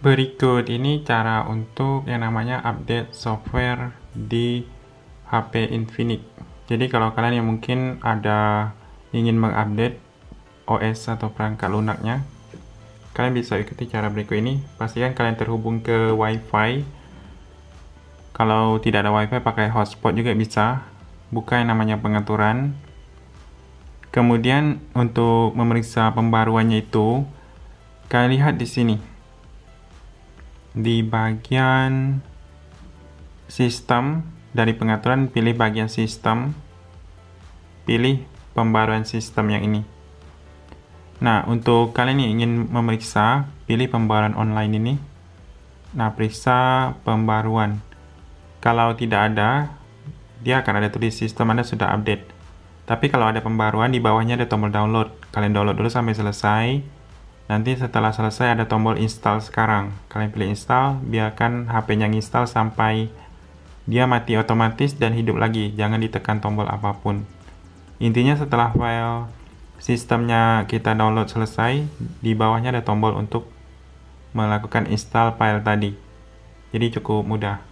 Berikut ini cara untuk yang namanya update software di HP Infinix. Jadi kalau kalian yang mungkin ada ingin mengupdate OS atau perangkat lunaknya, kalian bisa ikuti cara berikut ini. Pastikan kalian terhubung ke WiFi. Kalau tidak ada WiFi pakai hotspot juga bisa. Buka yang namanya pengaturan. Kemudian untuk memeriksa pembaruannya itu, kalian lihat di sini di bagian sistem dari pengaturan pilih bagian sistem pilih pembaruan sistem yang ini. Nah untuk kalian yang ingin memeriksa pilih pembaruan online ini. Nah periksa pembaruan. Kalau tidak ada dia akan ada tulis sistem anda sudah update. Tapi kalau ada pembaruan di bawahnya ada tombol download. Kalian download dulu sampai selesai Nanti setelah selesai ada tombol install sekarang. Kalian pilih install, biarkan HP-nya install sampai dia mati otomatis dan hidup lagi. Jangan ditekan tombol apa pun. Intinya setelah file sistemnya kita download selesai, di bawahnya ada tombol untuk melakukan install file tadi. Jadi cukup mudah.